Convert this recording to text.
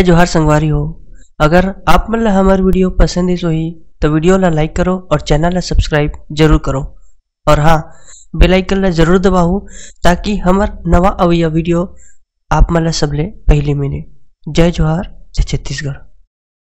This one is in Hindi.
जय जोहार संगवारी हो। अगर आप मतलब मन हमारे वीडियो पसंद इस होही तो वीडियो ला लाइक करो और चैनल ला सब्सक्राइब ज़रूर करो। और हाँ बेलाइकन ला ज़रूर दबाओ ताकि हमार नवा अवैया वीडियो आप मन सबले पहले मिले। जय जोहार, जय छत्तीसगढ़।